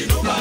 Sinuma.